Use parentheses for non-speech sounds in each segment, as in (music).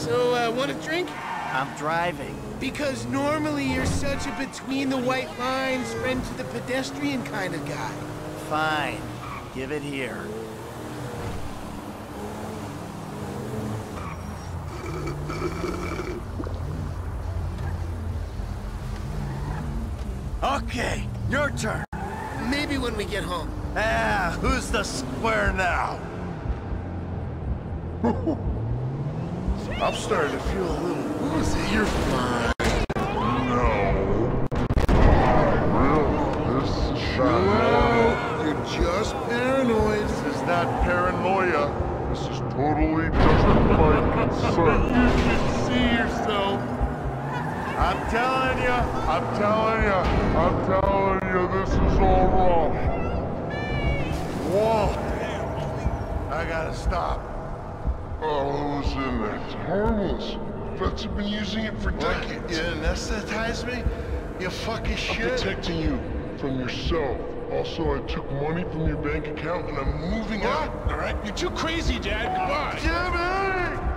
So, uh, want a drink? I'm driving. Because normally you're such a between the white lines, friend to the pedestrian kind of guy. Fine. Give it here. Okay, your turn. Maybe when we get home. Ah, who's the square now? (laughs) I'm starting to feel a little woozy. You're fine. No. Really? This is No, you're just paranoid. This is not paranoia. This is totally justified concern. (laughs) You can see yourself. I'm telling you, I'm telling you, I'm telling you, this is all wrong. Whoa! I gotta stop. Oh, who's in there? It's harmless. Vets have been using it for decades. You anesthetize me? You fucking I'm shit. protecting you from yourself. Also, I took money from your bank account and I'm moving out. All right, you're too crazy, Dad. Goodbye. Jimmy!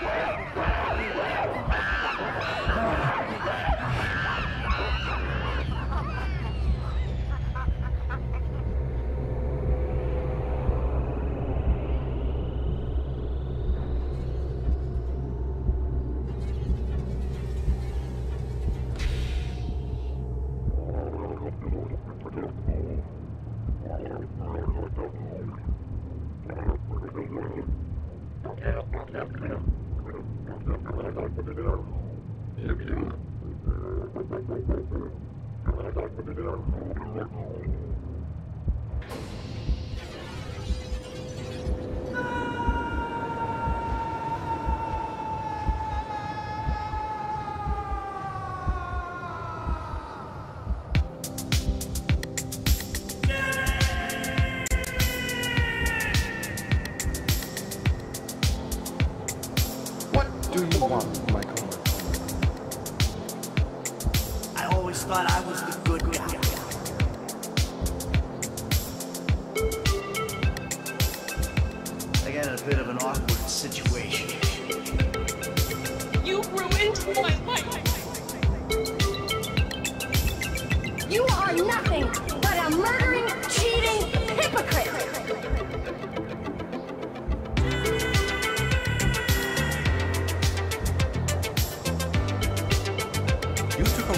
What do you want, Michael? Thought I was the good guy. I got in a bit of an awkward situation. You ruined my life. You are nothing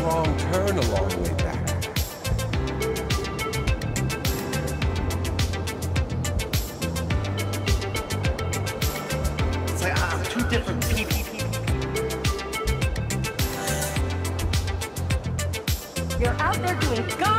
You wrong turn a long way back. It's like I'm two different people. You're out there doing God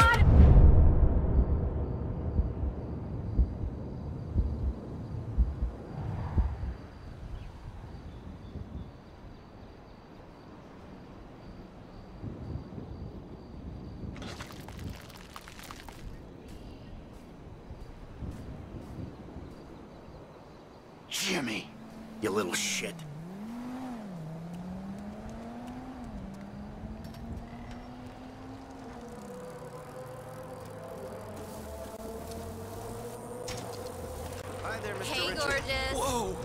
Jimmy, you little shit. Hi there, Mr. Hey, Richard. gorgeous. Whoa!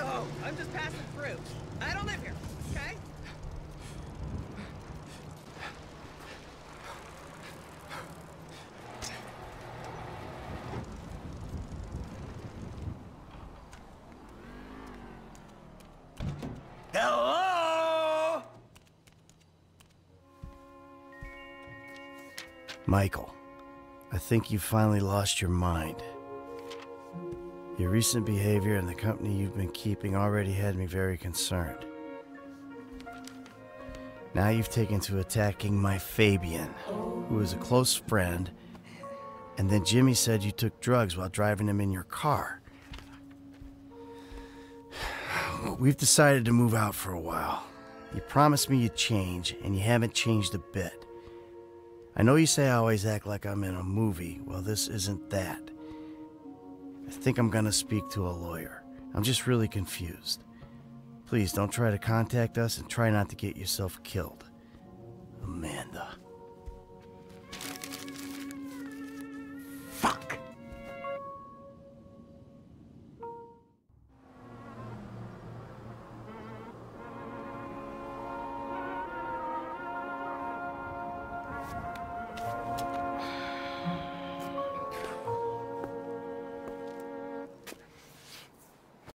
Yeah, oh, I'm just passing through. I don't live here, okay? Michael, I think you've finally lost your mind. Your recent behavior and the company you've been keeping already had me very concerned. Now you've taken to attacking my Fabien, who is a close friend, and then Jimmy said you took drugs while driving him in your car. (sighs) We've decided to move out for a while. You promised me you'd change, and you haven't changed a bit. I know you say I always act like I'm in a movie. Well, this isn't that. I think I'm gonna speak to a lawyer. I'm just really confused. Please don't try to contact us and try not to get yourself killed. Amanda.